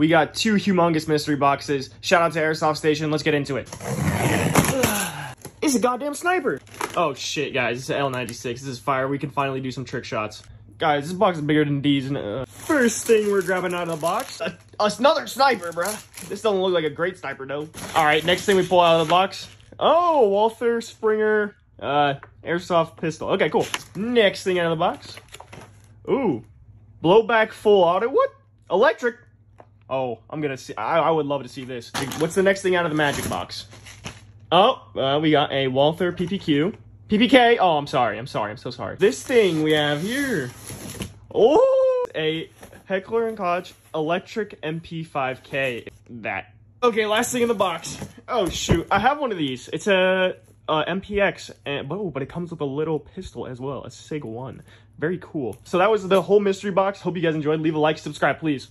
we got two humongous mystery boxes. Shout out to Airsoft Station. Let's get into it. It's a goddamn sniper. Oh shit, guys. It's an L96. This is fire. We can finally do some trick shots. Guys, this box is bigger than D's. Uh, first thing we're grabbing out of the box. Uh, another sniper, bruh. This doesn't look like a great sniper, though. All right, next thing we pull out of the box. Oh, Walther Springer uh, airsoft pistol. Okay, cool. Next thing out of the box. Ooh, blowback full auto. What? Electric. Oh, I'm gonna see. I, I would love to see this. What's the next thing out of the magic box? Oh, uh, we got a Walther PPQ. PPK. Oh, I'm sorry. I'm sorry. I'm so sorry. This thing we have here. Oh, a Heckler and Koch electric MP5K. That. Okay, last thing in the box. Oh shoot, I have one of these. It's a uh, MPX, and oh, but it comes with a little pistol as well, a Sig One. Very cool. So that was the whole mystery box. Hope you guys enjoyed. Leave a like, subscribe, please.